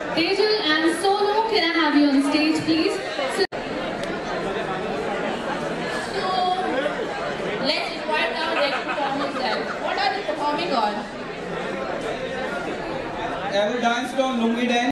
Tejal and Solo, can I have you on stage, please? So, So let's invite our next performance then. What are they performing on? Every dance on Lungi dance?